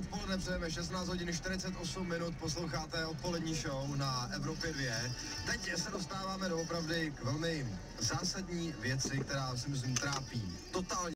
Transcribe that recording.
odpoledne přejeme, 16 hodin 48 minut, posloucháte odpolední show na Evropě 2. Teď se dostáváme do opravdy k velmi zásadní věci, která si myslím trápí totálně